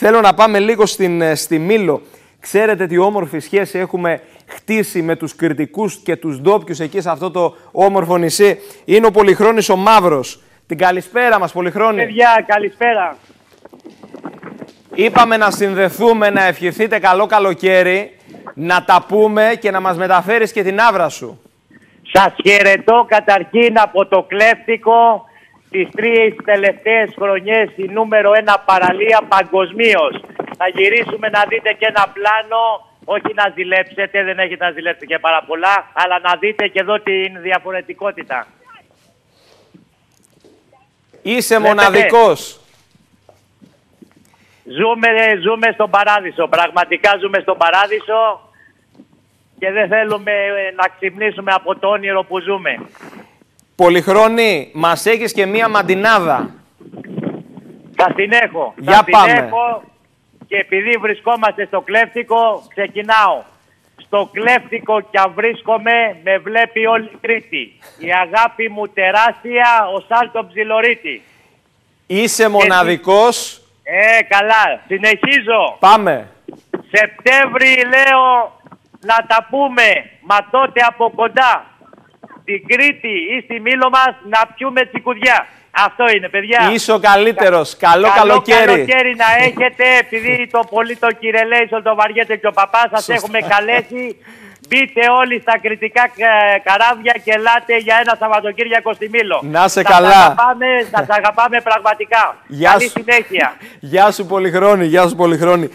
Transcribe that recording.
Θέλω να πάμε λίγο στην, ε, στη Μήλο. Ξέρετε τι όμορφη σχέση έχουμε χτίσει με τους κριτικούς και τους ντόπιους εκεί σε αυτό το όμορφο νησί; Είναι ο Πολυχρόνης ο Μαύρος. Την καλησπέρα μας Πολυχρόνη. Παιδιά, καλησπέρα. Είπαμε να συνδεθούμε, να ευχηθείτε καλό καλοκαίρι, να τα πούμε και να μας μεταφέρεις και την άβρα σου. Σας χαιρετώ καταρχήν από το κλέφτικο τις τρεις τελευταίες χρονιές η νούμερο ένα παραλία παγκοσμίως. Θα γυρίσουμε να δείτε και ένα πλάνο, όχι να ζηλέψετε, δεν έχετε να ζηλέψετε και πάρα πολλά, αλλά να δείτε και εδώ την διαφορετικότητα. Είσαι μοναδικός. Ζούμε, ζούμε στον παράδεισο, πραγματικά ζούμε στον παράδεισο και δεν θέλουμε ε, να ξυπνήσουμε από το όνειρο που ζούμε. Πολυχρόνη, μας έχεις και μία μαντινάδα. Θα την έχω. Για θα πάμε. την έχω και επειδή βρισκόμαστε στο κλέφτικο, ξεκινάω. Στο κλέφτικο κι αν βρίσκομαι, με βλέπει όλη η Κρήτη. Η αγάπη μου τεράστια, ο Σάλτο Ψιλορίτη. Είσαι μοναδικός. Ε, καλά. Συνεχίζω. Πάμε. Σεπτέμβρη λέω να τα πούμε, μα τότε από κοντά. Στην Κρήτη ή στη Μήλο μας να πιούμε τσικουδιά. Αυτό είναι, παιδιά. Είσαι ο καλύτερος. Καλό, Καλό καλοκαίρι. καλοκαίρι να έχετε, επειδή το πολύ το κυρελέισον το βαριέται και ο παπάς σας Σωστά. έχουμε καλέσει. Μπείτε όλοι στα κριτικά ε, καράβια και ελάτε για ένα Σαββατοκύριακο στη Μήλο. Να σε Σας καλά. Αγαπάμε, σας αγαπάμε πραγματικά. Γεια Καλή σου. συνέχεια. Γεια σου Πολυχρόνη, γεια σου Πολυχρόνη.